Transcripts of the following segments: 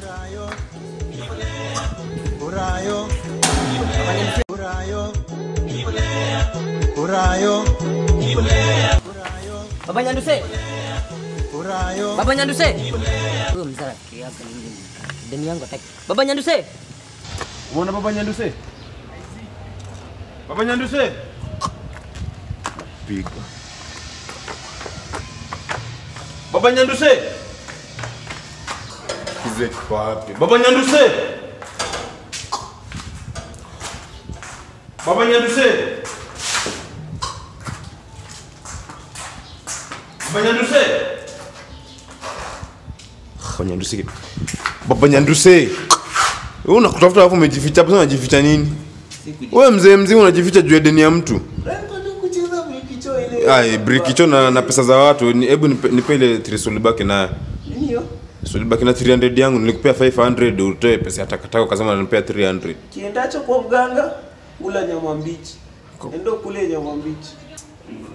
Urayo. Urayo. Urayo. Baba Nyanduse, Urayo. Baba Nyanduse. Huyo mzee rafiki yake ni deni yangu hataki. Baba Nyanduse. Umeona baba Nyanduse? Baba Nyanduse? Piga. Kize kiko wapi? Baba Nyanduse? Baba Nyanduse? Baba Nyanduse? Baba Nyanduse. Baba Nyanduse. Wewe unakutafuta alafu umejificha hapo unajificha nini? Wewe mzee mzima unajificha juu ya deni ya mtu. Ai, brikicho na, na pesa za watu. Ni- Hebu nipe, nipe ile 3 baki nayo. Hiyo Solibaki na 300 yangu nilikupea 500 utoe pesa ya takataka ukasema nanipea 300. kiendacho kwa mganga ula nyama mbichi. Endo kule nyama mbichi.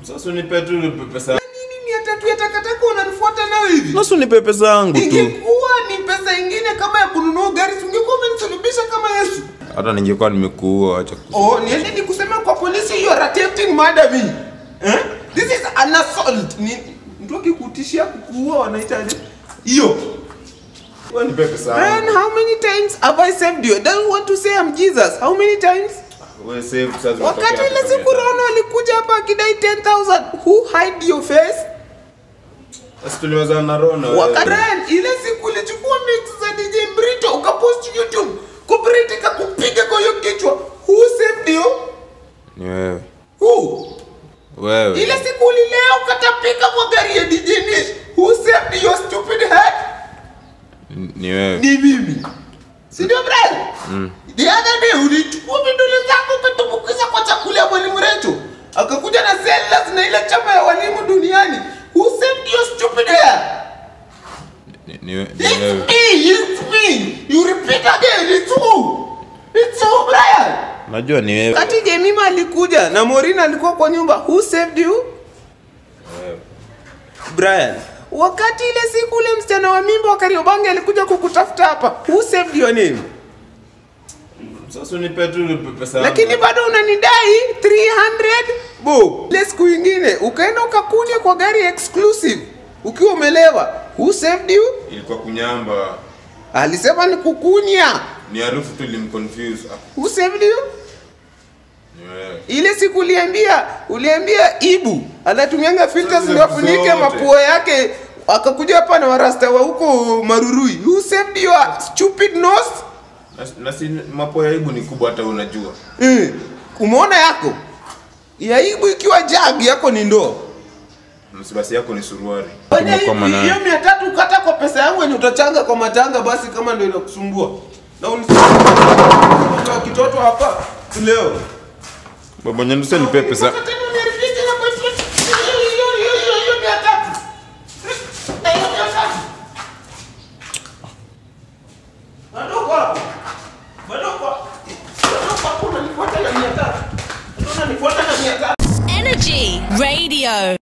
Sasa unipe tu pesa. Nini mia tatu ya takataka unanifuata nayo hivi? Sasa unipe pesa yangu tu. Ingekuwa ni pesa ingine kama ya kununua gari, ungekuwa umenisulubisha kama Yesu. Hata ningekuwa nimekuua acha. Oh, niende nikusema kwa polisi you are attempting murder me. Eh? This is an assault. Ni mtu akikutishia kukuua wanaitaje? Hiyo. Wewe nipe pesa Man, yangu. how many times have I saved you? I don't want to say I'm Jesus. How many times? We save sasa. Wakati ile siku. Rono alikuja hapa akidai 10,000, who hide your face? Sasa tuliweza na Rono. Wakati Wakati ile siku ulichukua mix za DJ Brito ukapost YouTube, kubrito kakupiga kwa hiyo kichwa. Who saved you? Ni wewe. Who? Wewe. Ile siku ulilea ukatapika kwa gari ya DJ Nish. Who saved your stupid head? Ni wewe. Ni mimi. Si ndio brother? Mm. The other day ulichukua vidole zako ukatumbukiza kwa chakula ya mwalimu Recho. Akakuja na sellers na ile chama ya walimu duniani. Who saved your stupid hair? Ni- Ni ni It's wewe. me, it's me. You repeat again, it's who? It's who, brother? Najua ni wewe. Kati Jemima alikuja na Morina alikuwa kwa nyumba. Who saved you? Brian. Wakati ile siku ule msichana wa mimba wa Kariobangi alikuja kukutafuta hapa. Who saved your name? Sasa unipe tu pesa. Lakini bado unanidai 300 bo. Ile siku ingine ukaenda ukakunya kwa gari exclusive ukiwa umelewa. Who saved you? ilikuwa kunyamba. Alisema ni kukunya. Ni harufu tu ilimconfuse. Ah, Who saved you? Yeah. Ile siku uliambia uliambia Ibu anatumianga filters ndio afunike mapua yake akakuja hapa na warasta wa huko Marurui. Who saved your stupid nose? Na- si mapo ya aibu ni kubwa hata unajua. Eh, umeona yako? Ya Ibu ikiwa jag yako ni ndoo. Msibasi yako ni suruari. Hiyo mia tatu kata kwa pesa yangu yenye utachanga kwa matanga basi kama ndio inakusumbua. Na unisikia kitoto hapa leo. Baba Nyanduse nipe pesa. Energy Radio.